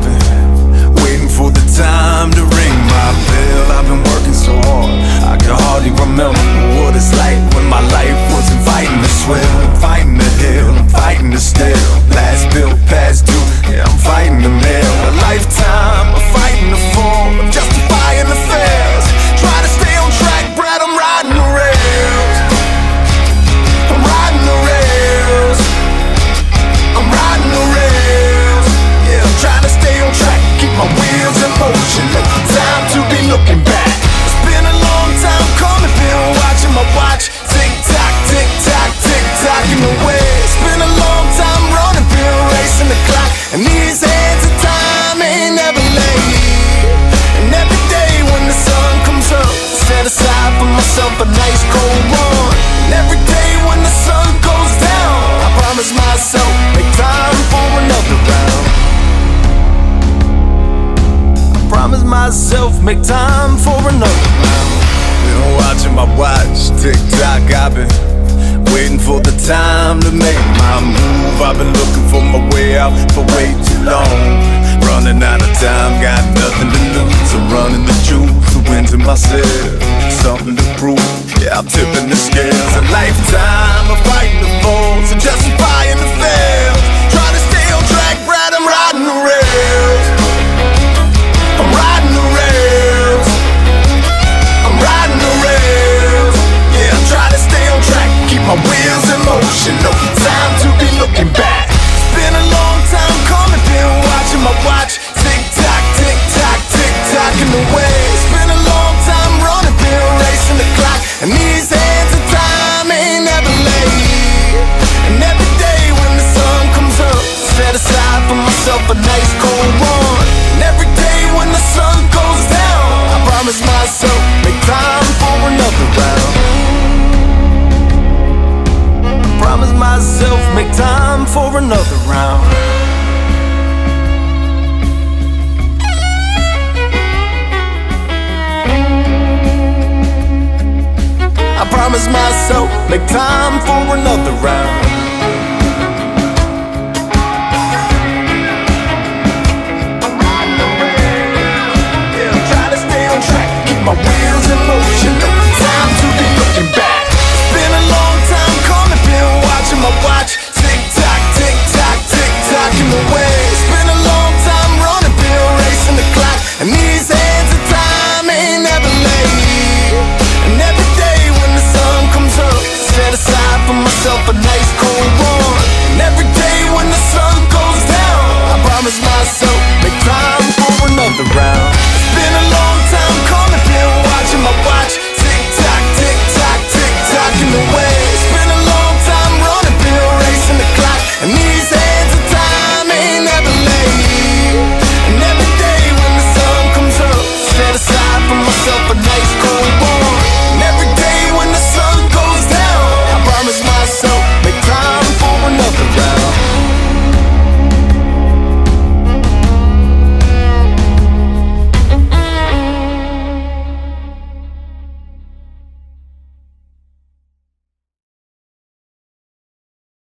poppin'. myself a nice cold one. And every day when the sun goes down, I promise myself make time for another round. I promise myself make time for another round. Been watching my watch, tick tock, I've been waiting for the time to make my move. I've been looking for my way out for way too long. Running out of time, got nothing to running the wind to myself, something to prove. Yeah, I'm tipping the scales. A lifetime of fighting the falls and justifying the for another round. I promise myself make time for another round. up a nice